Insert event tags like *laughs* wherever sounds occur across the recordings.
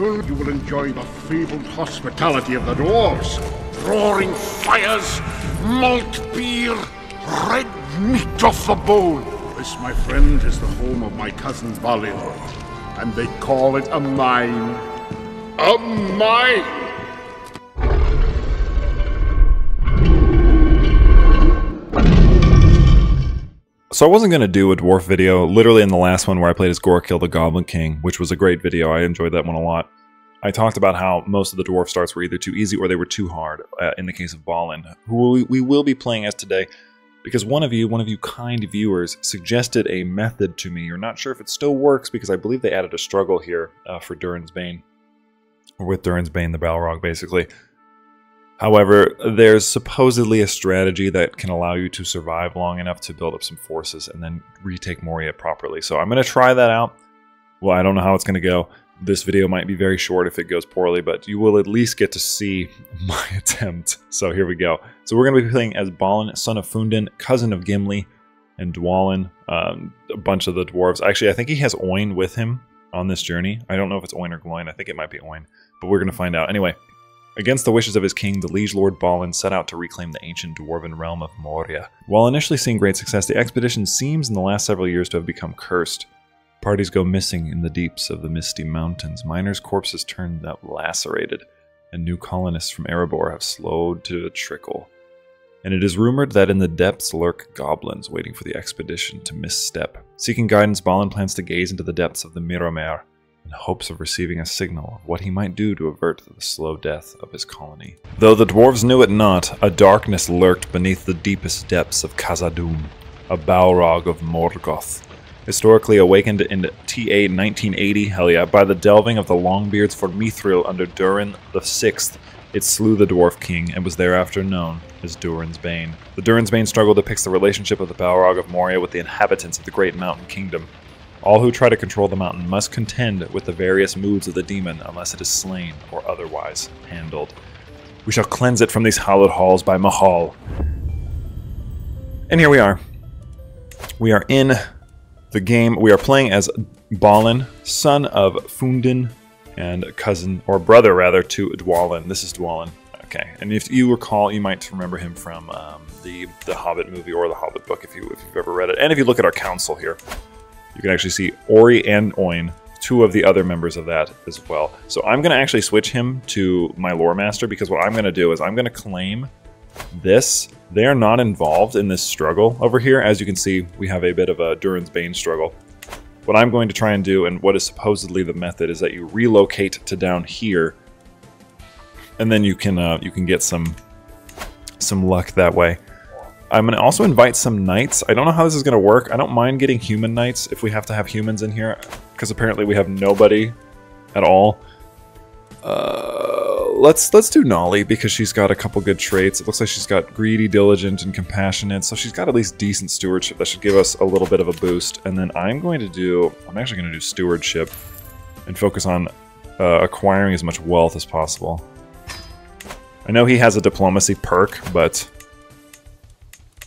You will enjoy the fabled hospitality of the dwarves. Roaring fires, malt beer, red meat off the bone. This, my friend, is the home of my cousin Balin, and they call it a mine. A mine! So I wasn't going to do a dwarf video, literally in the last one where I played as Gorkil the Goblin King, which was a great video. I enjoyed that one a lot. I talked about how most of the dwarf starts were either too easy or they were too hard, uh, in the case of Balin, who we, we will be playing as today, because one of you, one of you kind viewers, suggested a method to me. You're not sure if it still works, because I believe they added a struggle here uh, for Durin's Bane, or with Durin's Bane, the Balrog, basically. However, there's supposedly a strategy that can allow you to survive long enough to build up some forces and then retake Moria properly. So I'm going to try that out. Well, I don't know how it's going to go. This video might be very short if it goes poorly, but you will at least get to see *laughs* my attempt. So here we go. So we're going to be playing as Balin, son of Fundin, cousin of Gimli, and Dwalin, um, a bunch of the dwarves. Actually, I think he has Oin with him on this journey. I don't know if it's Oin or Gloin. I think it might be Oin, but we're going to find out. Anyway, Against the wishes of his king, the liege lord Balin set out to reclaim the ancient dwarven realm of Moria. While initially seeing great success, the expedition seems in the last several years to have become cursed. Parties go missing in the deeps of the misty mountains, miners' corpses turn up lacerated, and new colonists from Erebor have slowed to a trickle. And it is rumored that in the depths lurk goblins waiting for the expedition to misstep. Seeking guidance, Balin plans to gaze into the depths of the Mirrormere in hopes of receiving a signal of what he might do to avert the slow death of his colony. Though the dwarves knew it not, a darkness lurked beneath the deepest depths of Khazad-dûm, a Balrog of Morgoth. Historically awakened in TA 1980, hell yeah, by the delving of the Longbeards for Mithril under Durin VI, it slew the Dwarf King and was thereafter known as Durin's Bane. The Durin's Bane struggle depicts the relationship of the Balrog of Moria with the inhabitants of the Great Mountain Kingdom, all who try to control the mountain must contend with the various moods of the demon unless it is slain or otherwise handled. We shall cleanse it from these hallowed halls by Mahal. And here we are. We are in the game. We are playing as Balin, son of Fundin and cousin, or brother rather, to Dwalin. This is Dwalin. Okay, and if you recall, you might remember him from um, the the Hobbit movie or the Hobbit book if you if you've ever read it. And if you look at our council here, you can actually see Ori and Oin, two of the other members of that as well. So I'm going to actually switch him to my lore master because what I'm going to do is I'm going to claim this. They are not involved in this struggle over here. As you can see, we have a bit of a Durin's Bane struggle. What I'm going to try and do, and what is supposedly the method, is that you relocate to down here, and then you can uh, you can get some some luck that way. I'm going to also invite some knights. I don't know how this is going to work. I don't mind getting human knights if we have to have humans in here, because apparently we have nobody at all. Uh, let's let's do Nolly because she's got a couple good traits. It looks like she's got greedy, diligent, and compassionate, so she's got at least decent stewardship. That should give us a little bit of a boost. And then I'm going to do, I'm actually going to do stewardship and focus on uh, acquiring as much wealth as possible. I know he has a diplomacy perk, but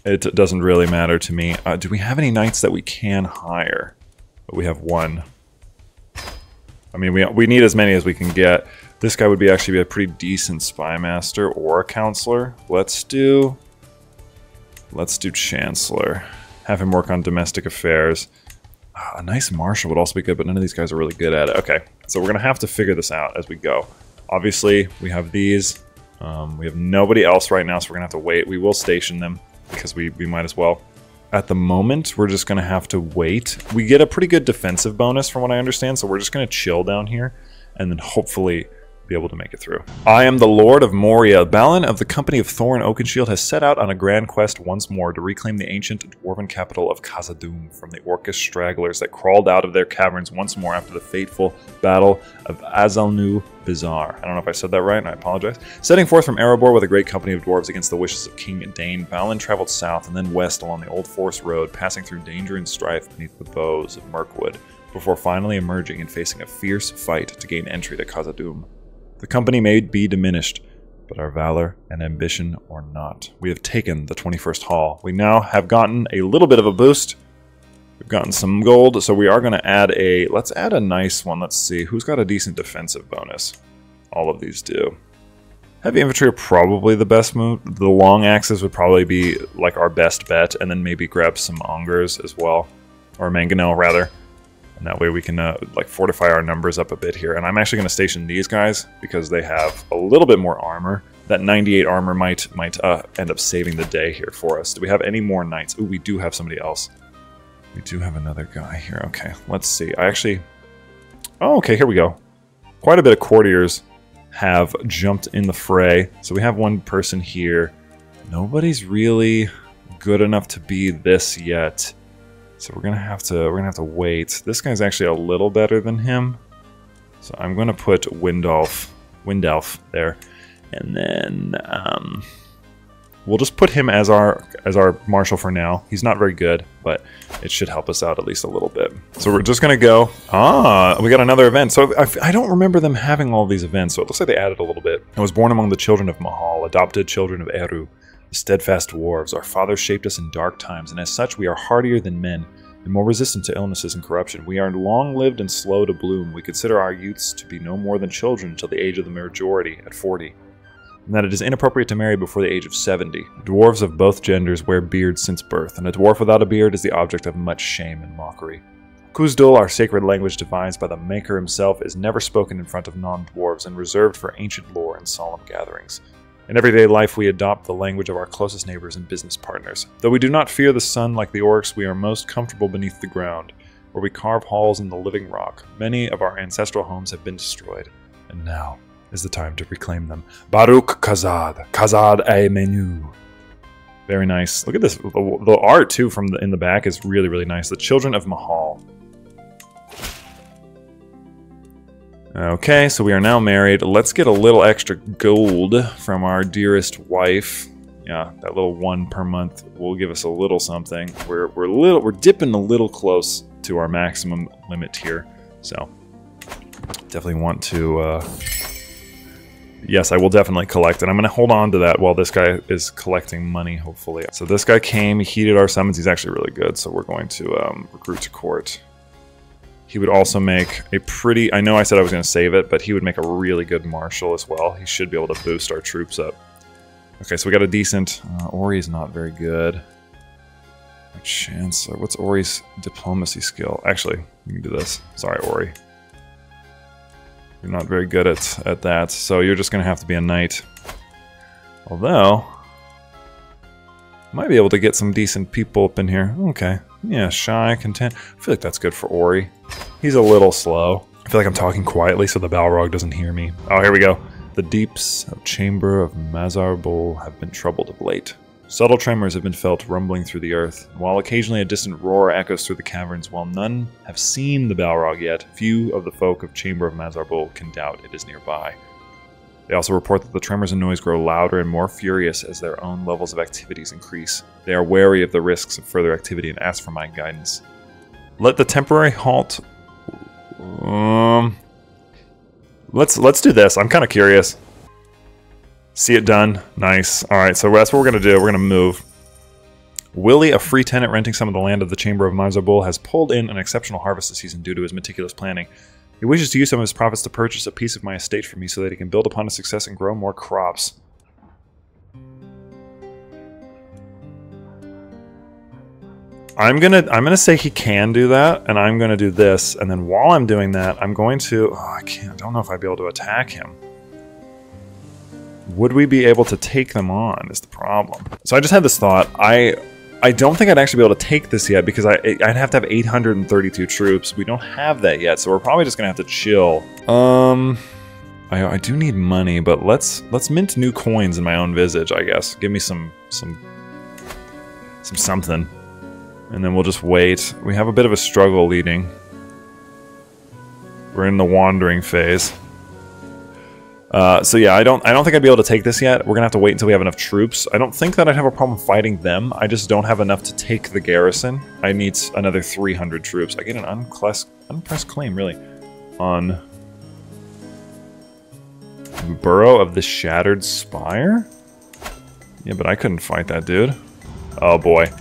it doesn't really matter to me. Uh, do we have any knights that we can hire? But we have one. I mean, we, we need as many as we can get. This guy would be actually be a pretty decent spy master or a counselor. Let's do... Let's do chancellor. Have him work on domestic affairs. Uh, a nice marshal would also be good, but none of these guys are really good at it. Okay, so we're going to have to figure this out as we go. Obviously, we have these. Um, we have nobody else right now, so we're going to have to wait. We will station them because we, we might as well. At the moment, we're just going to have to wait. We get a pretty good defensive bonus from what I understand, so we're just going to chill down here and then hopefully be able to make it through. I am the Lord of Moria. Balin of the Company of Thorin Oakenshield has set out on a grand quest once more to reclaim the ancient dwarven capital of Khazad-dûm from the Orcish stragglers that crawled out of their caverns once more after the fateful battle of Azalnu Bizarre. I don't know if I said that right, and I apologize. Setting forth from Erebor with a great company of dwarves against the wishes of King Dain, Balin traveled south and then west along the Old Forest Road, passing through danger and strife beneath the boughs of Mirkwood, before finally emerging and facing a fierce fight to gain entry to Khazad-dûm. The company may be diminished, but our valor and ambition are not. We have taken the 21st Hall. We now have gotten a little bit of a boost. We've gotten some gold, so we are going to add a... Let's add a nice one. Let's see. Who's got a decent defensive bonus? All of these do. Heavy infantry are probably the best move. The long axes would probably be like our best bet, and then maybe grab some Onagers as well. Or Mangonel, rather. And that way we can uh, like fortify our numbers up a bit here. And I'm actually going to station these guys because they have a little bit more armor. That 98 armor might might uh, end up saving the day here for us. Do we have any more knights? Ooh, we do have somebody else. We do have another guy here. Okay, let's see. I actually... Oh, okay, here we go. Quite a bit of courtiers have jumped in the fray. So we have one person here. Nobody's really good enough to be this yet. So we're gonna have to we're gonna have to wait. This guy's actually a little better than him. So I'm gonna put Windolf Windelf there. And then um, We'll just put him as our as our marshal for now. He's not very good, but it should help us out at least a little bit. So we're just to go. Ah, we got another event. So I, I, don't remember them having all these events, so it looks like they added a little bit. I was born among the children of Mahal, adopted children of Eru, steadfast dwarves. Our fathers shaped us in dark times, and as such we are hardier than men and more resistant to illnesses and corruption. We are long lived and slow to bloom. We consider our youths to be no more than children until the age of the majority at 40 and that it is inappropriate to marry before the age of 70. Dwarves of both genders wear beards since birth, and a dwarf without a beard is the object of much shame and mockery. Khuzdul, our sacred language devised by the Maker himself, is never spoken in front of non-dwarves and reserved for ancient lore and solemn gatherings. In everyday life, we adopt the language of our closest neighbors and business partners. Though we do not fear the sun like the orcs, we are most comfortable beneath the ground, where we carve halls in the living rock. Many of our ancestral homes have been destroyed, and now is the time to reclaim them. Baruk Khazâd, Kazad a Menu. Very nice. Look at this. The, the, art too from the, in the back is really really nice. The Children of Mahal. Okay, so we are now married. Let's get a little extra gold from our dearest wife. Yeah, that little one per month will give us a little something. We're we're little we're dipping a little close to our maximum limit here, so definitely want to. Uh, yes, I will definitely collect, and I'm going to hold on to that while this guy is collecting money, hopefully. So this guy came, he did our summons, he's actually really good, so we're going to um, recruit to court. He would also make a pretty, I know I said I was going to save it, but he would make a really good marshal as well. He should be able to boost our troops up. Okay, so we got a decent, uh, Ori's not very good. Chancellor, what's Ori's diplomacy skill? Actually, we can do this. Sorry, Ori. You're not very good at, at that, so you're just going to have to be a knight. Although, might be able to get some decent people up in here. Okay, yeah, shy, content. I feel like that's good for Ori. He's a little slow. I feel like I'm talking quietly so the Balrog doesn't hear me. Oh, here we go. The deeps of Chamber of Mazarbul have been troubled of late. Subtle tremors have been felt rumbling through the earth, while occasionally a distant roar echoes through the caverns. While none have seen the Balrog yet, few of the folk of Chamber of Mazarbul can doubt it is nearby. They also report that the tremors and noise grow louder and more furious as their own levels of activities increase. They are wary of the risks of further activity and ask for my guidance. Let the temporary halt. Um, let's let's do this. I'm kind of curious. See it done. Nice. All right, so that's what we're to do. We're to move. Willie, a free tenant renting some of the land of the Chamber of Mazarbul, has pulled in an exceptional harvest this season due to his meticulous planning. He wishes to use some of his profits to purchase a piece of my estate for me so that he can build upon his success and grow more crops. I'm gonna I'm gonna say he can do that, and I'm gonna do this, and then while I'm doing that, I'm going to oh, I can't I don't know if I'd be able to attack him. Would we be able to take them on is the problem. So I just had this thought. I I don't think I'd actually be able to take this yet because I, I'd have to have 832 troops. We don't have that yet, so we're probably just gonna have to chill. Um, I, I do need money, but let's let's mint new coins in my own visage. I guess. Give me some some some something, and then we'll just wait. We have a bit of a struggle leading. We're in the wandering phase. Uh, so yeah, I don't I don't think I'd be able to take this yet. We're gonna have to wait until we have enough troops. I don't think that I'd have a problem fighting them. I just don't have enough to take the garrison. I need another 300 troops. I get an unpressed unpressed claim really on Burrow of the Shattered Spire. Yeah, but I couldn't fight that dude. Oh boy,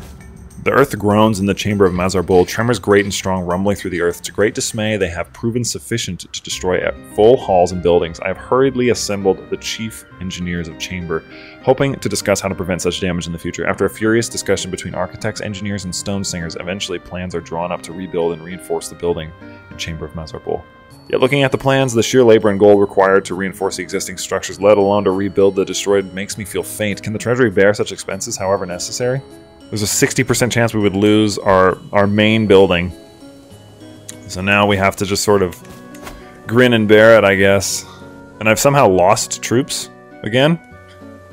The earth groans in the chamber of Mazarbul, tremors great and strong rumbling through the earth. To great dismay, they have proven sufficient to destroy full halls and buildings. I have hurriedly assembled the chief engineers of chamber, hoping to discuss how to prevent such damage in the future. After a furious discussion between architects, engineers, and stone singers, eventually plans are drawn up to rebuild and reinforce the building in chamber of Mazarbul. Yet looking at the plans, the sheer labor and gold required to reinforce the existing structures, let alone to rebuild the destroyed, makes me feel faint. Can the Treasury bear such expenses, however necessary? There's a 60% chance we would lose our, our main building. So now we have to just sort of grin and bear it, I guess. And I've somehow lost troops again.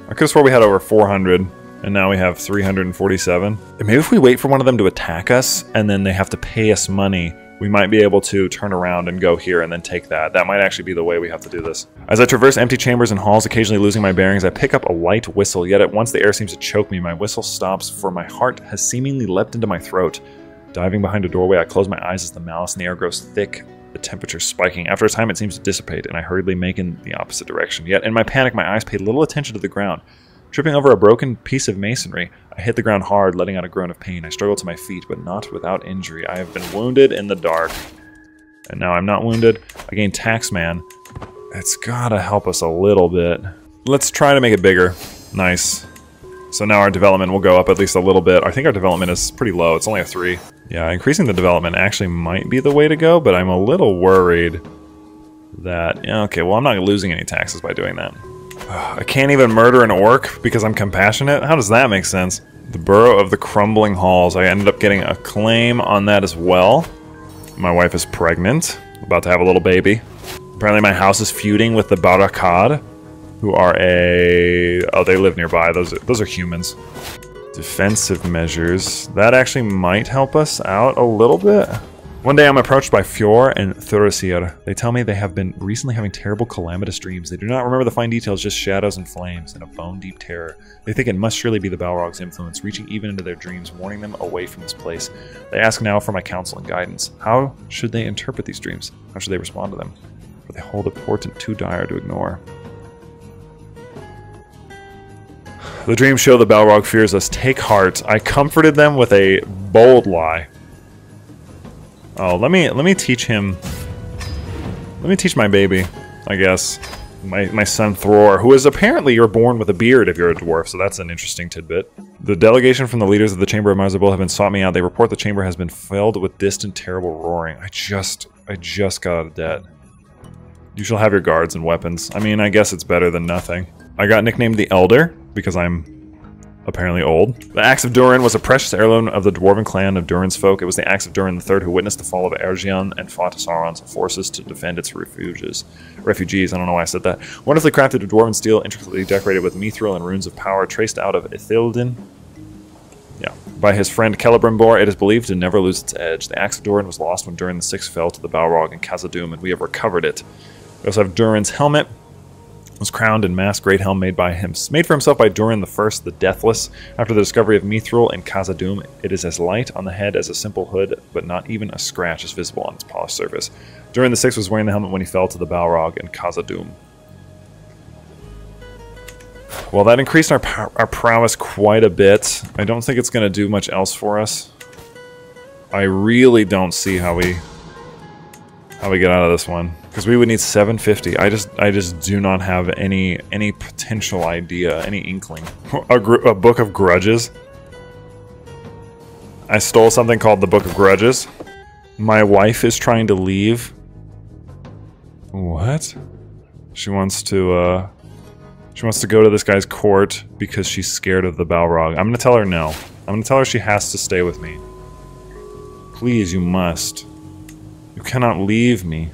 I could have swore we had over 400, and now we have 347. And maybe if we wait for one of them to attack us, and then they have to pay us money we might be able to turn around and go here and then take that. That might actually be the way we have to do this. As I traverse empty chambers and halls, occasionally losing my bearings, I pick up a light whistle, yet at once the air seems to choke me. My whistle stops, for my heart has seemingly leapt into my throat. Diving behind a doorway, I close my eyes as the malice in the air grows thick, the temperature spiking. After a time, it seems to dissipate, and I hurriedly make in the opposite direction. Yet, in my panic, my eyes pay little attention to the ground. Tripping over a broken piece of masonry, I hit the ground hard, letting out a groan of pain. I struggle to my feet, but not without injury. I have been wounded in the dark. And now I'm not wounded. I gain Taxman. It's gotta help us a little bit. Let's try to make it bigger. Nice. So now our development will go up at least a little bit. I think our development is pretty low. It's only a 3. Yeah, increasing the development actually might be the way to go, but I'm a little worried that... Okay, well I'm not losing any taxes by doing that. I can't even murder an orc because I'm compassionate? How does that make sense? The Burrow of the Crumbling Halls. I ended up getting a claim on that as well. My wife is pregnant, about to have a little baby. Apparently my house is feuding with the Barakad, who are a... Oh, they live nearby. Those are, those are humans. Defensive measures. That actually might help us out a little bit. One day I'm approached by Fjor and Thurasir. They tell me they have been recently having terrible calamitous dreams. They do not remember the fine details, just shadows and flames and a bone-deep terror. They think it must surely be the Balrog's influence, reaching even into their dreams, warning them away from this place. They ask now for my counsel and guidance. How should they interpret these dreams? How should they respond to them? For they hold a portent too dire to ignore. The dreams show the Balrog fears us. Take heart. I comforted them with a bold lie. Oh, let me let me teach him. Let me teach my baby, I guess. My, my son Thror, who is apparently you're born with a beard if you're a dwarf, so that's an interesting tidbit. The delegation from the leaders of the Chamber of Mazarbul have been sought me out. They report the chamber has been filled with distant, terrible roaring. I just, I just got out of debt. You shall have your guards and weapons. I mean, I guess it's better than nothing. I got nicknamed the Elder because I'm apparently old. The Axe of Durin was a precious heirloom of the dwarven clan of Durin's folk. It was the Axe of Durin III who witnessed the fall of Eregion and fought Sauron's forces to defend its refuges. Refugees, I don't know why I said that. Wonderfully crafted of dwarven steel, intricately decorated with mithril and runes of power, traced out of ithildin. Yeah. By his friend Celebrimbor, it is believed to never lose its edge. The Axe of Durin was lost when Durin the Sixth fell to the Balrog in Khazad-dûm, and we have recovered it. We also have Durin's helmet, was crowned and masked great helm made by him, made for himself by Durin the First, the Deathless. After the discovery of Mithril and Khazad-dûm, it is as light on the head as a simple hood, but not even a scratch is visible on its polished surface. Durin the Sixth was wearing the helmet when he fell to the Balrog in Khazad-dûm. Well, that increased our, our prowess quite a bit. I don't think it's going to do much else for us. I really don't see how we how we get out of this one. Because we would need 750. I just I just do not have any any potential idea, any inkling. a, a book of grudges. I stole something called the Book of Grudges. My wife is trying to leave. What? She wants to uh she wants to go to this guy's court because she's scared of the Balrog. I'm gonna tell her no. I'm gonna tell her she has to stay with me. Please, you must. You cannot leave me.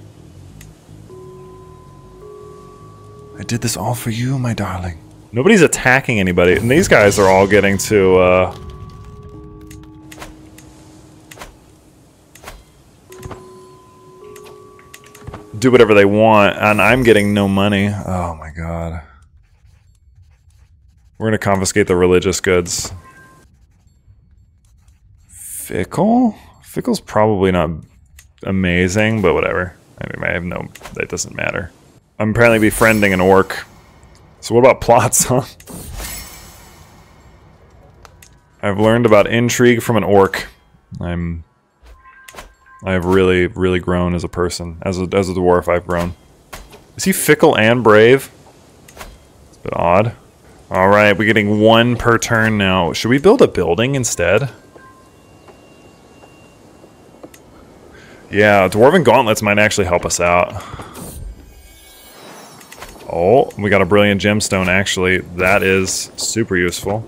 I did this all for you, my darling. Nobody's attacking anybody, and these guys are all getting to, uh... Do whatever they want, and I'm getting no money. Oh my god. We're gonna confiscate the religious goods. Fickle? Fickle's probably not amazing, but whatever. I mean, I have no... That doesn't matter. I'm apparently befriending an orc. So what about plots, *laughs* huh? I've learned about intrigue from an orc. I'm I have really, really grown as a person. As a, as a dwarf, I've grown. Is he fickle and brave? It's a bit odd. Alright, we're getting one per turn now. Should we build a building instead? Yeah, Dwarven Gauntlets might actually help us out. Oh, we got a Brilliant Gemstone, actually. That is super useful.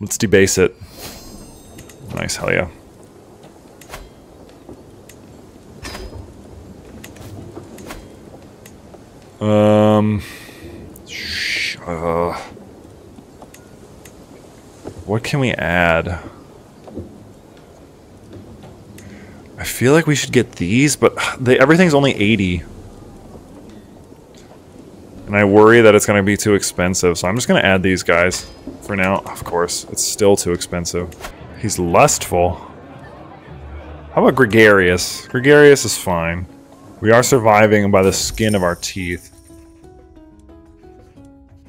Let's debase it. Nice, hell yeah. Um... Uh, what can we add? I feel like we should get these, but they, everything's only 80. And I worry that it's going to be too expensive, so I'm just going to add these guys for now. Of course, it's still too expensive. He's lustful. How about gregarious? Gregarious is fine. We are surviving by the skin of our teeth.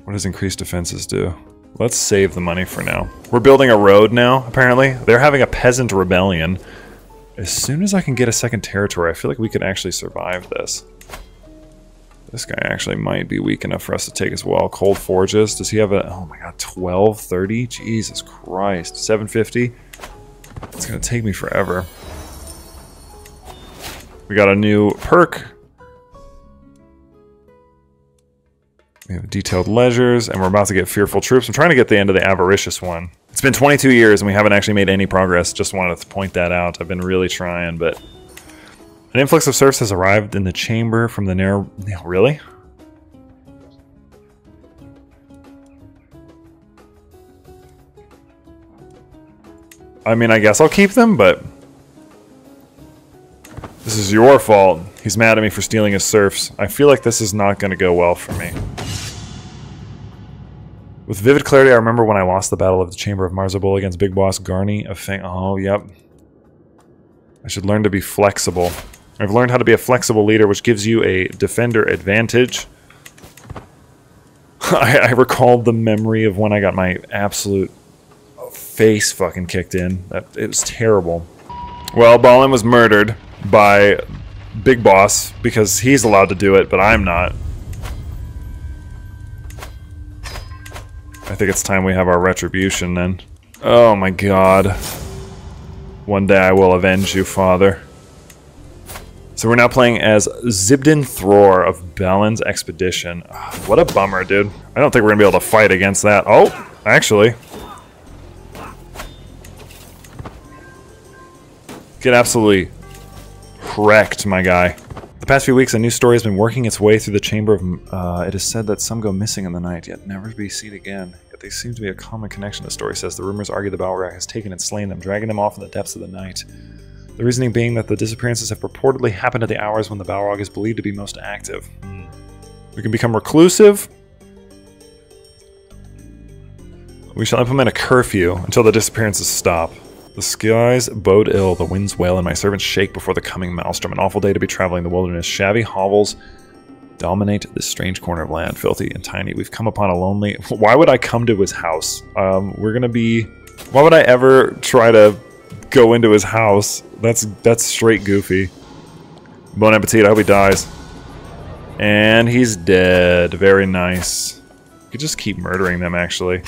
What does increased defenses do? Let's save the money for now. We're building a road now, apparently. They're having a peasant rebellion. As soon as I can get a second territory, I feel like we could actually survive this. This guy actually might be weak enough for us to take as well. Cold Forges, does he have a, oh my god, 1230? Jesus Christ, 750? It's gonna take me forever. We got a new perk. We have detailed leisures, and we're about to get fearful troops. I'm trying to get the end of the avaricious one. It's been 22 years, and we haven't actually made any progress. Just wanted to point that out. I've been really trying, but an influx of serfs has arrived in the chamber from the narrow... Really? I mean, I guess I'll keep them, but... This is your fault. He's mad at me for stealing his serfs. I feel like this is not going to go well for me. With vivid clarity, I remember when I lost the battle of the Chamber of Marzabul against Big Boss Garny of Fang... Oh, yep. I should learn to be flexible. I've learned how to be a flexible leader, which gives you a defender advantage. *laughs* I, I recalled the memory of when I got my absolute face fucking kicked in. That It was terrible. Well, Balin was murdered by Big Boss because he's allowed to do it, but I'm not. I think it's time we have our retribution then. Oh my god. One day I will avenge you, father. So we're now playing as Zibdin Thror of Balin's Expedition. Ugh, what a bummer, dude. I don't think we're going to be able to fight against that. Oh, actually. Get absolutely wrecked, my guy. The past few weeks, a new story has been working its way through the chamber of... Uh, it is said that some go missing in the night, yet never to be seen again. Yet they seem to be a common connection, the story says. The rumors argue the Balrog has taken and slain them, dragging them off in the depths of the night. The reasoning being that the disappearances have purportedly happened at the hours when the Balrog is believed to be most active. We can become reclusive. We shall implement a curfew until the disappearances stop. The skies bode ill, the winds wail, and my servants shake before the coming maelstrom. An awful day to be traveling the wilderness. Shabby hovels dominate this strange corner of land, filthy and tiny. We've come upon a lonely... Why would I come to his house? Um, we're gonna be... Why would I ever try to go into his house. That's that's straight goofy. Bon appetit, I hope he dies. And he's dead. Very nice. We could just keep murdering them, actually.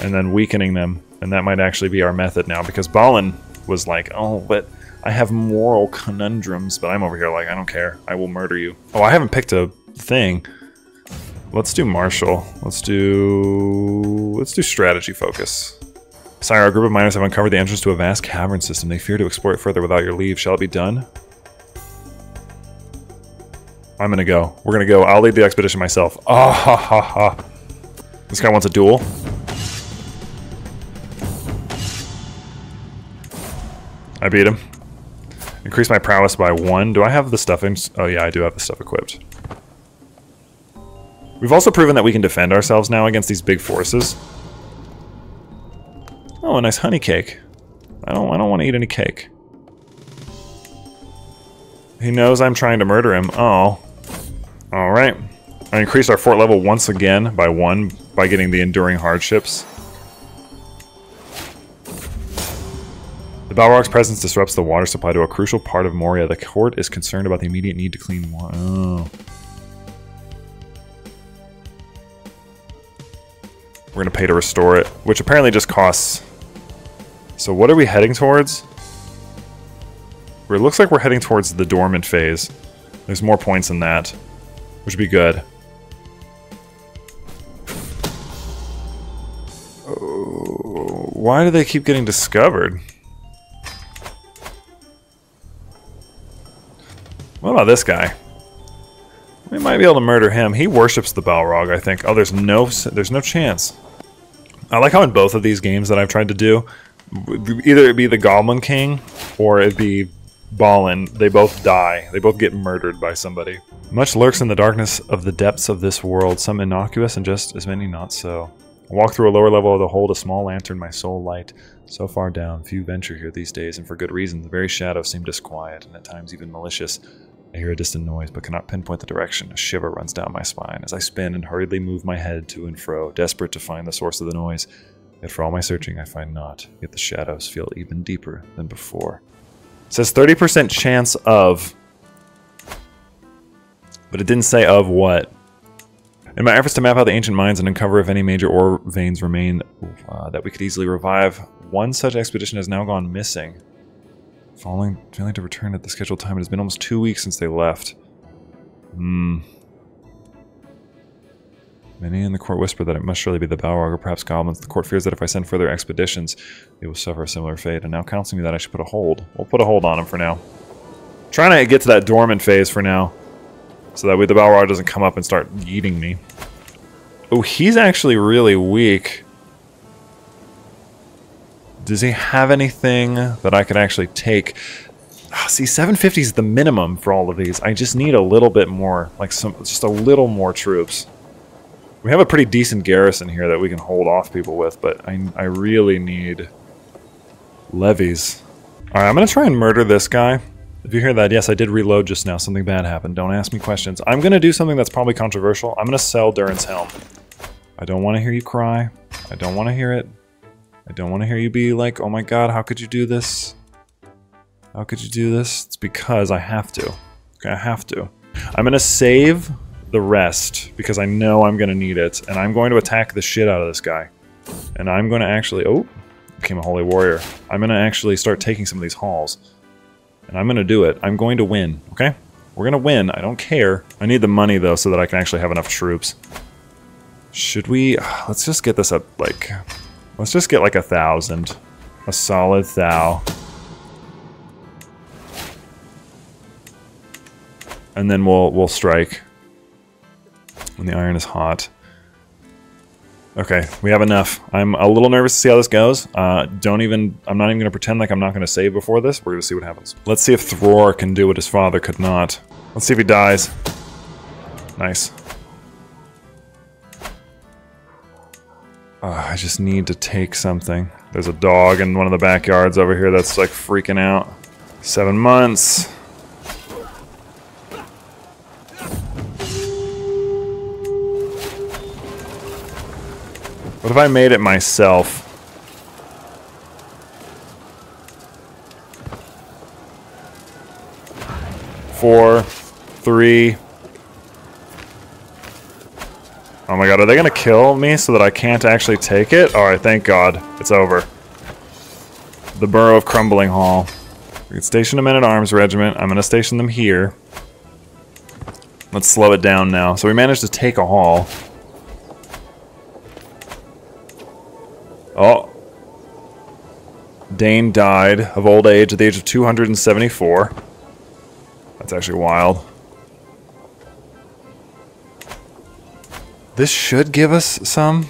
And then weakening them. And that might actually be our method now, because Balin was like, oh, but I have moral conundrums, but I'm over here like, I don't care. I will murder you. Oh, I haven't picked a thing. Let's do martial. Let's do... Let's do strategy focus. Sire, a group of miners have uncovered the entrance to a vast cavern system. They fear to explore it further without your leave. Shall it be done? I'm gonna go. We're gonna go. I'll lead the expedition myself. Ah ha ha ha. This guy wants a duel. I beat him. Increase my prowess by one. Do I have the stuff in? Oh yeah, I do have the stuff equipped. We've also proven that we can defend ourselves now against these big forces. Oh, a nice honey cake. I don't I don't want to eat any cake. He knows I'm trying to murder him. Oh. Alright. I increased our fort level once again by one by getting the enduring hardships. Balrog's presence disrupts the water supply to a crucial part of Moria. The court is concerned about the immediate need to clean water. Oh. We're going to pay to restore it, which apparently just costs... So what are we heading towards? It looks like we're heading towards the dormant phase. There's more points than that, which would be good. Oh, why do they keep getting discovered? What about this guy? We might be able to murder him. He worships the Balrog, I think. Oh, there's no, there's no chance. I like how in both of these games that I've tried to do, either it be the Goblin King or it be Balin, they both die. They both get murdered by somebody. Much lurks in the darkness of the depths of this world, some innocuous and just as many not so. I walk through a lower level of the hold, a small lantern, my soul light. So far down, few venture here these days, and for good reason. The very shadows seem disquiet, and at times even malicious. I hear a distant noise, but cannot pinpoint the direction. A shiver runs down my spine as I spin and hurriedly move my head to and fro, desperate to find the source of the noise. Yet for all my searching, I find not. Yet the shadows feel even deeper than before. It says 30% chance of, but it didn't say of what. In my efforts to map out the ancient mines and uncover if any major ore veins remain uh, that we could easily revive, one such expedition has now gone missing. Falling, failing to return at the scheduled time. It has been almost two weeks since they left. Hmm. Many in the court whisper that it must surely be the Balrog or perhaps goblins. The court fears that if I send further expeditions, they will suffer a similar fate, and now counseling me that I should put a hold. We'll put a hold on them for now. Trying to get to that dormant phase for now, so that way the Balrog doesn't come up and start eating me. Oh, he's actually really weak. Does he have anything that I could actually take? Oh, see, 750 is the minimum for all of these. I just need a little bit more, like some, just a little more troops. We have a pretty decent garrison here that we can hold off people with, but I, I really need levies. Alright, I'm going to try and murder this guy. If you hear that, yes, I did reload just now. Something bad happened. Don't ask me questions. I'm going to do something that's probably controversial. I'm going to sell Durin's Helm. I don't want to hear you cry. I don't want to hear it. I don't want to hear you be like, oh my god, how could you do this? How could you do this? It's because I have to. Okay, I have to. I'm going to save the rest because I know I'm going to need it. And I'm going to attack the shit out of this guy. And I'm going to actually... Oh, became a holy warrior. I'm going to actually start taking some of these halls. And I'm going to do it. I'm going to win, okay? We're going to win. I don't care. I need the money, though, so that I can actually have enough troops. Should we... *sighs* Let's just get this up, like... Let's just get like a thousand. A solid thou. And then we'll we'll strike when the iron is hot. Okay, we have enough. I'm a little nervous to see how this goes. Uh, don't even, I'm not even going to pretend like I'm not going to save before this. We're going to see what happens. Let's see if Thror can do what his father could not. Let's see if he dies. Nice. Oh, I just need to take something. There's a dog in one of the backyards over here that's like freaking out. Seven months. What if I made it myself? Four, three, Oh my god, are they gonna kill me so that I can't actually take it? Alright, thank god. It's over. The Borough of Crumbling Hall. We can station a men-at-arms regiment. I'm gonna station them here. Let's slow it down now. So we managed to take a hall. Oh. Dain died of old age at the age of 274. That's actually wild. This should give us some.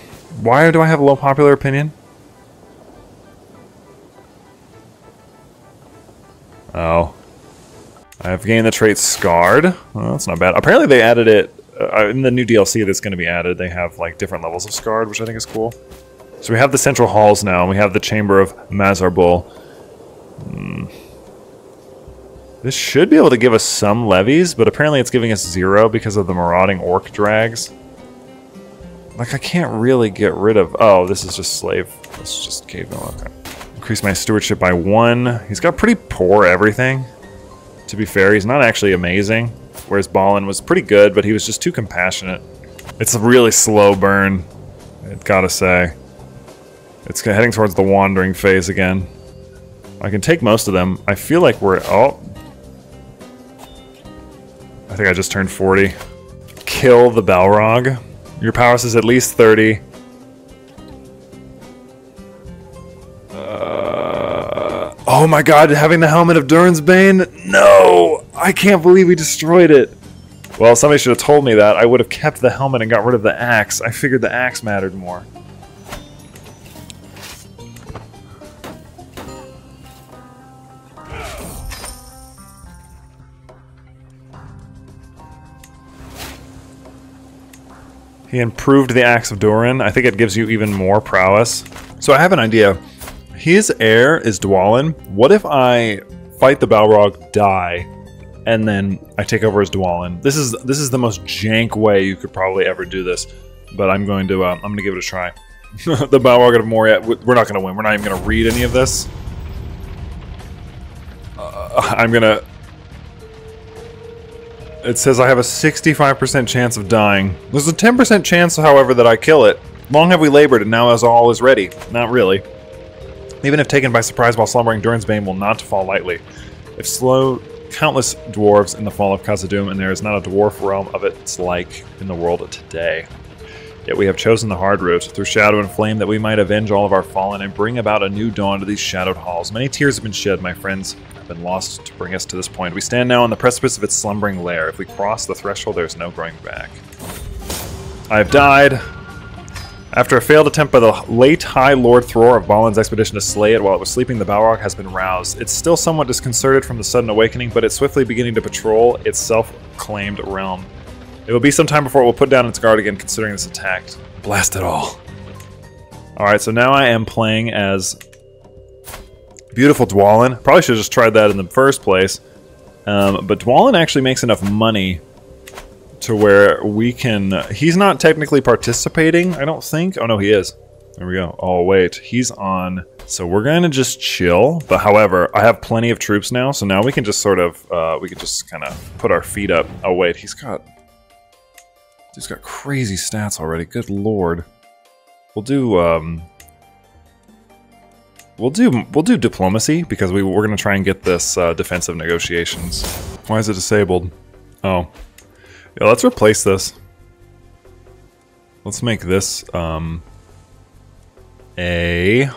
Why do I have a low popular opinion? Oh. I have gained the trait Scarred. Well, that's not bad. Apparently they added it uh, in the new DLC that's going to be added. They have like different levels of Scarred, which I think is cool. So we have the central halls now, and we have the Chamber of Mazarbul. Hmm. This should be able to give us some levies, but apparently it's giving us zero because of the marauding orc dregs. Like, I can't really get rid of... Oh, this is just slave. Let's just cave mill. Okay. Increase my stewardship by one. He's got pretty poor everything. To be fair, he's not actually amazing. Whereas Balin was pretty good, but he was just too compassionate. It's a really slow burn, I gotta say. It's heading towards the wandering phase again. I can take most of them. I feel like we're... Oh, I think I just turned 40. Kill the Balrog. Your power is at least 30. Uh, oh my god, having the Helmet of Durin's Bane? No! I can't believe we destroyed it. Well, somebody should have told me that. I would have kept the helmet and got rid of the axe. I figured the axe mattered more. He improved the Axe of Durin. I think it gives you even more prowess. So I have an idea. His heir is Dwalin. What if I fight the Balrog, die, and then I take over as Dwalin? This is this is the most jank way you could probably ever do this, but I'm going to uh, I'm going to give it a try. *laughs* the Balrog of Moria. We're not going to win. We're not even going to read any of this. Uh, *laughs* I'm going to it says I have a 65% chance of dying. There's a 10% chance, however, that I kill it. Long have we labored, and now as all is ready. Not really. Even if taken by surprise while slumbering, Durin's Bane will not fall lightly. If slow countless dwarves in the fall of Khazad-dûm, and there is not a dwarf realm of its like in the world today. Yet we have chosen the hard route, through shadow and flame, that we might avenge all of our fallen and bring about a new dawn to these shadowed halls. Many tears have been shed, my friends, been lost to bring us to this point. We stand now on the precipice of its slumbering lair. If we cross the threshold, there is no going back. I have died. After a failed attempt by the late High Lord Thror of Balin's expedition to slay it while it was sleeping, the Balrog has been roused. It's still somewhat disconcerted from the sudden awakening, but it's swiftly beginning to patrol its self-claimed realm. It will be some time before it will put down its guard again, considering this attack. Blast it all. Alright, so now I am playing as Beautiful Dwalin. Probably should have just tried that in the first place. Um, but Dwalin actually makes enough money to where we can... He's not technically participating, I don't think. Oh, no, he is. There we go. Oh, wait. He's on... So we're going to just chill. But however, I have plenty of troops now, so now we can just sort of... Uh, we can just kind of put our feet up. Oh, wait. He's got... He's got crazy stats already. Good lord. We'll do... Um, We'll do we'll do diplomacy because we we're gonna try and get this uh, defensive negotiations. Why is it disabled? Oh, yeah. Let's replace this. Let's make this um, a.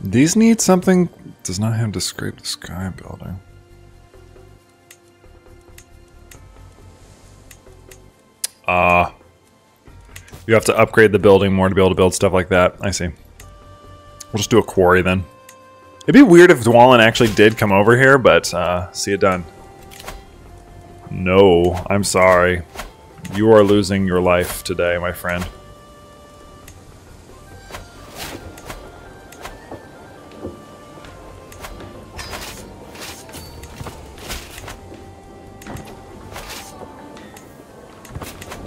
These need something. Does not have to scrape the sky building. Ah. Uh, you have to upgrade the building more to be able to build stuff like that. I see. We'll just do a quarry then. It'd be weird if Dwalin actually did come over here, but uh, see it done. No, I'm sorry. You are losing your life today, my friend.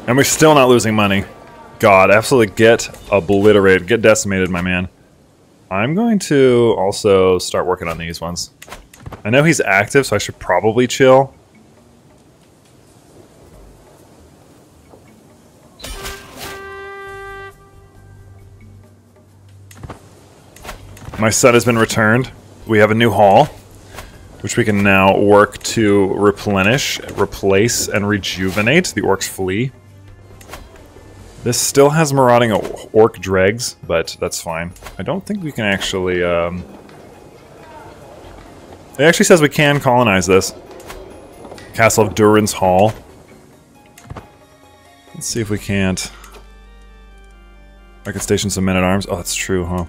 And we're still not losing money god, absolutely get obliterated, get decimated, my man. I'm going to also start working on these ones. I know he's active, so I should probably chill. My son has been returned. We have a new hall, which we can now work to replenish, replace, and rejuvenate. The orcs flee. This still has marauding orc dregs, but that's fine. I don't think we can actually... Um... It actually says we can colonize this. Castle of Durin's Hall. Let's see if we can't. I could station some men-at-arms. Oh, that's true, huh?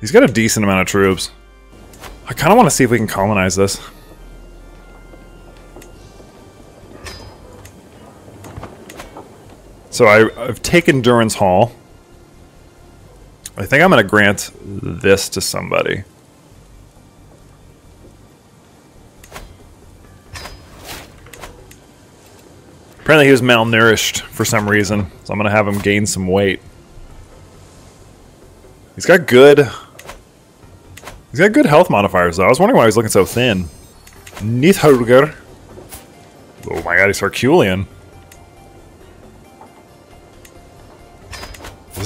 He's got a decent amount of troops. I kind of want to see if we can colonize this. So I, have taken Durin's Hall. I think I'm going to grant this to somebody. Apparently he was malnourished for some reason, so I'm going to have him gain some weight. He's got good... He's got good health modifiers, though. I was wondering why he was looking so thin. Nithholger. Oh my god, he's Herculean.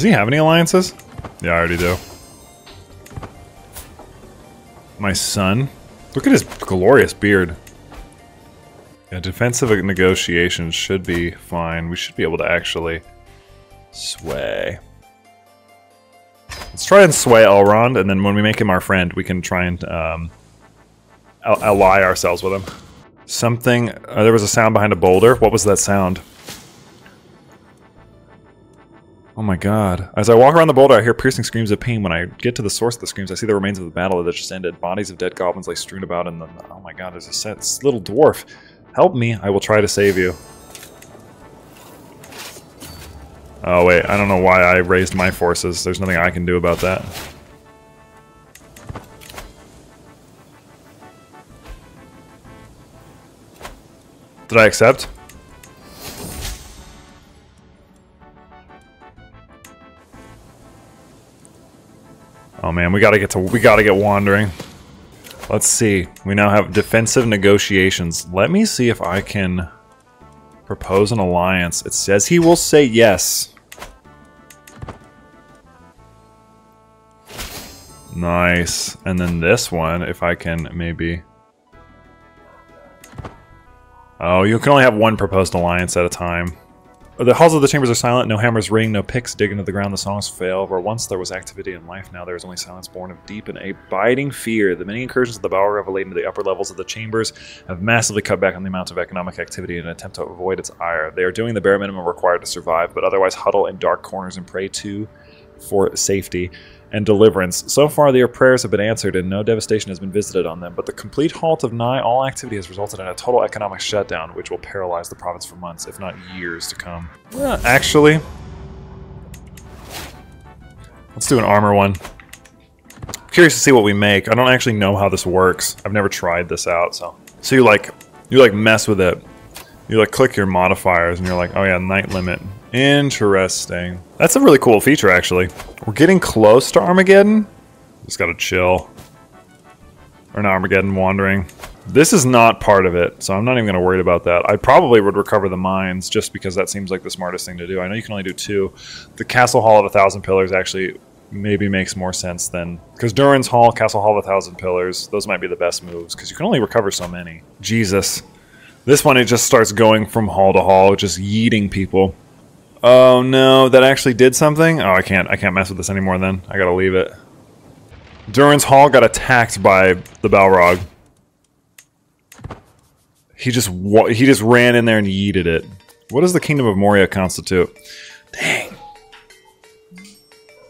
He have any alliances? Yeah, I already do. My son. Look at his glorious beard. Yeah, defensive negotiations should be fine. We should be able to actually sway. Let's try and sway Elrond, and then when we make him our friend, we can try and um, ally ourselves with him. Something... Uh, there was a sound behind a boulder. What was that sound? Oh my god. As I walk around the boulder, I hear piercing screams of pain. When I get to the source of the screams, I see the remains of the battle that just ended. Bodies of dead goblins lay strewn about, and oh my god, there's a set, little dwarf. Help me, I will try to save you. Oh wait, I don't know why I raised my forces. There's nothing I can do about that. Did I accept? Oh man, we gotta get to we gotta get wandering. Let's see. We now have defensive negotiations. Let me see if I can propose an alliance. It says he will say yes. Nice. And then this one, if I can maybe... Oh, you can only have one proposed alliance at a time. The halls of the chambers are silent, no hammers ring, no picks dig into the ground, the songs fail. Where once there was activity in life, now there is only silence born of deep and abiding fear. The many incursions of the Balrog relating to the upper levels of the chambers have massively cut back on the amount of economic activity in an attempt to avoid its ire. They are doing the bare minimum required to survive, but otherwise huddle in dark corners and pray to for safety and deliverance. So far, their prayers have been answered and no devastation has been visited on them, but the complete halt of nigh all activity has resulted in a total economic shutdown, which will paralyze the province for months, if not years to come. Uh, actually, let's do an armor one. curious to see what we make. I don't actually know how this works. I've never tried this out, so. So you like, you like mess with it. You like click your modifiers and you're like, oh yeah, knight limit. Interesting. That's a really cool feature, actually. We're getting close to Armageddon. Just gotta chill. Or not Armageddon wandering. This is not part of it, so I'm not even to worry about that. I probably would recover the mines just because that seems like the smartest thing to do. I know you can only do two. The Castle Hall of a Thousand Pillars actually maybe makes more sense than... Because Durin's Hall, Castle Hall of a Thousand Pillars, those might be the best moves because you can only recover so many. Jesus. This one, it just starts going from hall to hall, just yeeting people. Oh no, that actually did something? Oh, I can't, I can't mess with this anymore then. I gotta leave it. Durin's Hall got attacked by the Balrog. He just he just ran in there and yeeted it. What does the Kingdom of Moria constitute? Dang.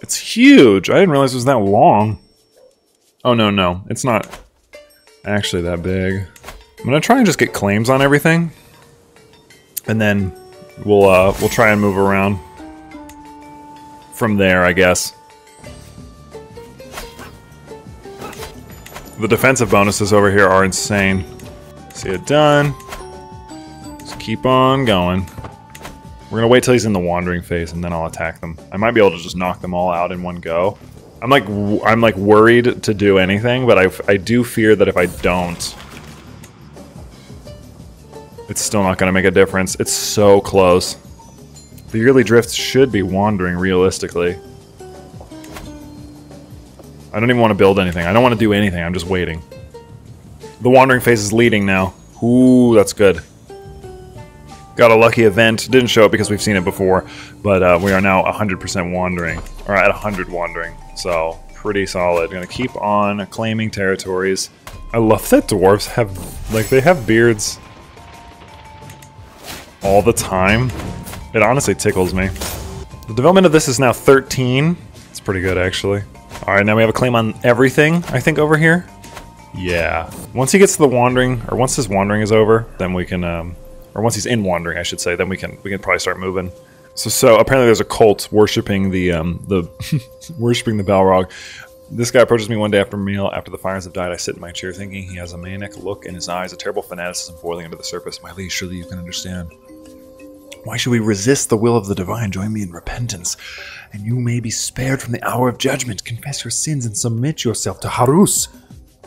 It's huge. I didn't realize it was that long. Oh, no, no. It's not actually that big. I'm gonna try and just get claims on everything. And then We'll uh, we'll try and move around from there, I guess. The defensive bonuses over here are insane. See it done. Just keep on going. We're gonna wait till he's in the wandering phase, and then I'll attack them. I might be able to just knock them all out in one go. I'm like I'm like worried to do anything, but I I do fear that if I don't, it's still not going to make a difference. It's so close. The yearly drifts should be wandering realistically. I don't even want to build anything. I don't want to do anything. I'm just waiting. The wandering phase is leading now. Ooh, that's good. Got a lucky event. Didn't show it because we've seen it before, but uh, we are now 100% wandering, or at 100 wandering. So pretty solid. Gonna keep on claiming territories. I love that dwarves have, like, they have beards all the time. It honestly tickles me. The development of this is now 13. It's pretty good, actually. Alright, now we have a claim on everything, I think, over here. Yeah. Once he gets to the wandering, or once his wandering is over, then we can, um, or once he's in wandering, I should say, then we can we can probably start moving. So, so apparently there's a cult worshiping the um, the *laughs* worshiping the Balrog. This guy approaches me one day after meal. After the fires have died, I sit in my chair thinking he has a manic look in his eyes, a terrible fanaticism boiling under the surface. My liege, surely you can understand. Why should we resist the will of the divine? Join me in repentance, and you may be spared from the hour of judgment. Confess your sins and submit yourself to Harus.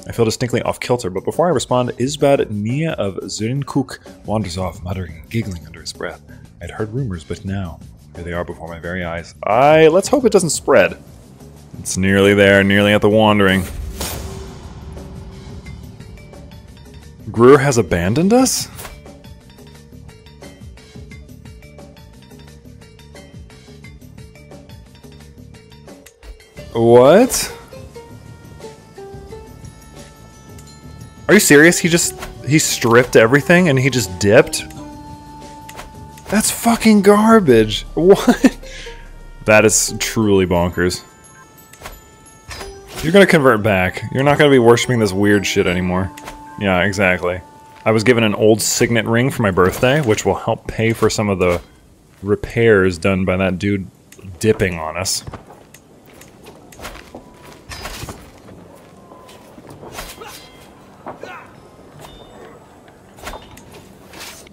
I feel distinctly off kilter, but before I respond, Isbad Nia of Zurinkuk wanders off, muttering and giggling under his breath. I'd heard rumors, but now, here they are before my very eyes. I let's hope it doesn't spread. It's nearly there, nearly at the wandering. Gruer has abandoned us? What? Are you serious? He just he stripped everything and he just dipped? That's fucking garbage. *laughs* What? That is truly bonkers. You're gonna convert back. You're not gonna be worshipping this weird shit anymore. Yeah, exactly. I was given an old signet ring for my birthday, which will help pay for some of the repairs done by that dude dipping on us.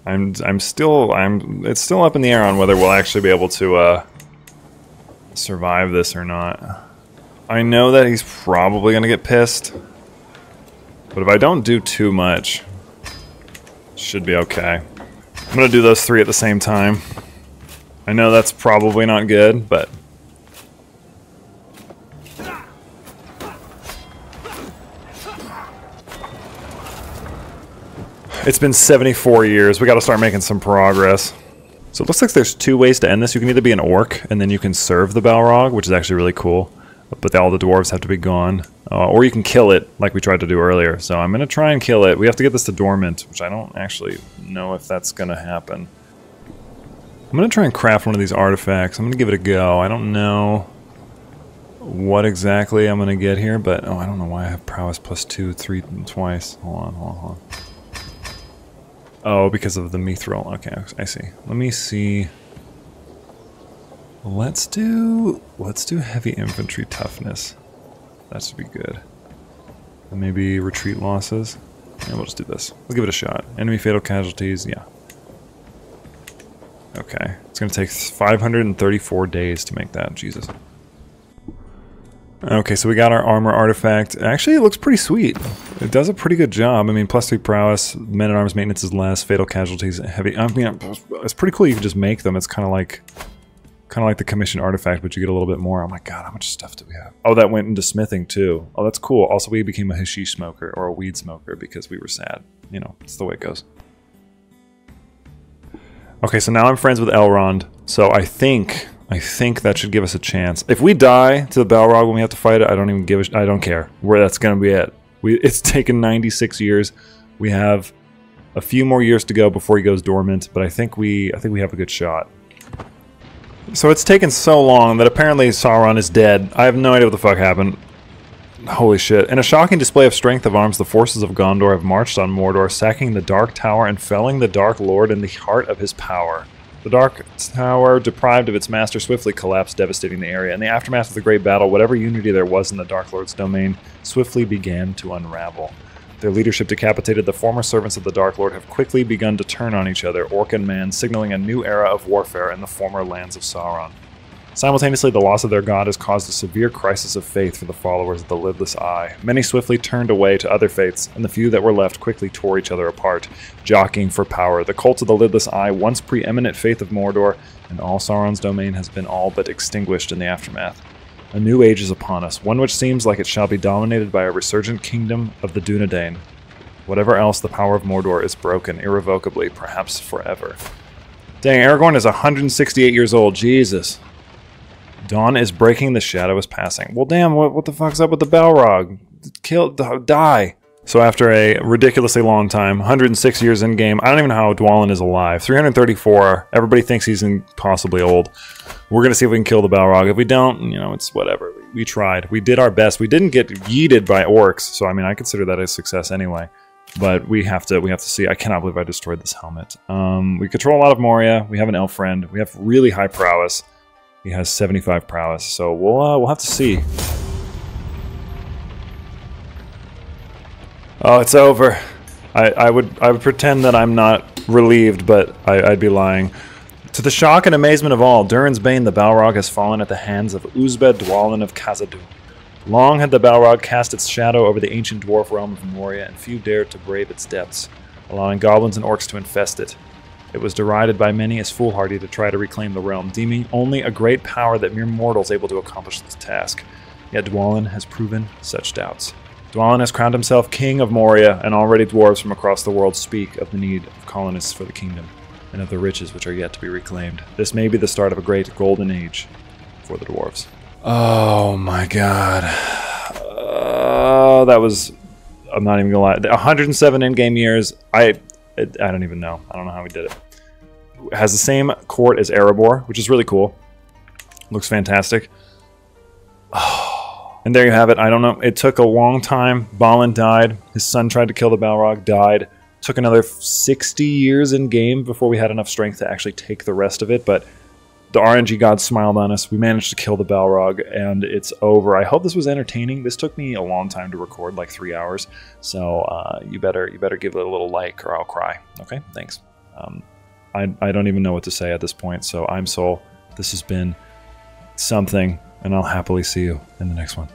I'm I'm still I'm it's still up in the air on whether we'll actually be able to uh, survive this or not. I know that he's probably gonna get pissed, but if I don't do too much, should be okay. I'm gonna do those three at the same time. I know that's probably not good, but It's been 74 years. We got to start making some progress. So it looks like there's two ways to end this. You can either be an orc, and then you can serve the Balrog, which is actually really cool. But all the dwarves have to be gone. Uh, or you can kill it, like we tried to do earlier. So I'm going to try and kill it. We have to get this to dormant, which I don't actually know if that's going to happen. I'm going to try and craft one of these artifacts. I'm going to give it a go. I don't know what exactly I'm going to get here, but... Oh, I don't know why I have prowess plus two, three, twice. Hold on, hold on, hold on. Oh, because of the mithril. Okay, I see. Let me see. Let's do let's do heavy infantry toughness. That should be good. And maybe retreat losses. Yeah, we'll just do this. We'll give it a shot. Enemy fatal casualties, yeah. Okay. It's gonna take 534 days to make that, Jesus. Okay, so we got our armor artifact. Actually, it looks pretty sweet. It does a pretty good job. I mean, plus three prowess, men-at-arms maintenance is less, fatal casualties heavy. I mean, it's pretty cool you can just make them. It's kind of like kind of like the commission artifact, but you get a little bit more. Oh my god, how much stuff do we have? Oh, that went into smithing too. Oh, that's cool. Also, we became a hashish smoker or a weed smoker because we were sad. You know, it's the way it goes. Okay, so now I'm friends with Elrond, so I think I think that should give us a chance. If we die to the Balrog when we have to fight it, I don't even give a I don't care. Where that's going to be it. We *laughs* it's taken 96 years. We have a few more years to go before he goes dormant, but I think we I think we have a good shot. So it's taken so long that apparently Sauron is dead. I have no idea what the fuck happened. Holy shit. In a shocking display of strength of arms, the forces of Gondor have marched on Mordor, sacking the Dark Tower and felling the Dark Lord in the heart of his power. The Dark Tower, deprived of its master, swiftly collapsed, devastating the area. In the aftermath of the great battle, whatever unity there was in the Dark Lord's domain swiftly began to unravel. Their leadership decapitated, the former servants of the Dark Lord have quickly begun to turn on each other, orc and man, signaling a new era of warfare in the former lands of Sauron. Simultaneously, the loss of their god has caused a severe crisis of faith for the followers of the Lidless Eye. Many swiftly turned away to other faiths, and the few that were left quickly tore each other apart, jockeying for power. The cult of the Lidless Eye, once preeminent faith of Mordor, and all Sauron's domain has been all but extinguished in the aftermath. A new age is upon us, one which seems like it shall be dominated by a resurgent kingdom of the Dunedain. Whatever else, the power of Mordor is broken, irrevocably, perhaps forever. Dang, Aragorn is 168 years old, Jesus. Dawn is breaking, the shadow is passing. Well, damn, what, what the fuck's up with the Balrog? Kill, die. So after a ridiculously long time, 106 years in game, I don't even know how Dwalin is alive. 334, everybody thinks he's impossibly old. We're going to see if we can kill the Balrog. If we don't, you know, it's whatever. We tried. We did our best. We didn't get yeeted by orcs, so I mean, I consider that a success anyway. but we have to we have to see. I cannot believe I destroyed this helmet. Um, we control a lot of Moria. We have an elf friend. We have really high prowess. He has 75 prowess, so we'll uh, we'll have to see. Oh, it's over. I, I would I would pretend that I'm not relieved, but I, I'd be lying. To the shock and amazement of all, Durin's Bane the Balrog has fallen at the hands of Uzbad Dwalin of Khazad-dûm. Long had the Balrog cast its shadow over the ancient dwarf realm of Moria, and few dared to brave its depths, allowing goblins and orcs to infest it. It was derided by many as foolhardy to try to reclaim the realm, deeming only a great power that mere mortals able to accomplish this task. Yet Dwalin has proven such doubts. Dwalin has crowned himself king of Moria, and already dwarves from across the world speak of the need of colonists for the kingdom, and of the riches which are yet to be reclaimed. This may be the start of a great golden age for the dwarves. Oh my god. Uh, that was. I'm not even gonna lie. 107 in-game years. I. I don't even know. I don't know how we did it. Has the same court as Erebor, which is really cool. Looks fantastic. *sighs* And there you have it. I don't know. It took a long time. Balin died. His son tried to kill the Balrog, died. Took another 60 years in game before we had enough strength to actually take the rest of it. But the RNG gods smiled on us. We managed to kill the Balrog, and it's over. I hope this was entertaining. This took me a long time to record, like three hours. So uh, you better you better give it a little like, or I'll cry. Okay, thanks. Um, I I don't even know what to say at this point. So I'm Soul. This has been something, and I'll happily see you in the next one.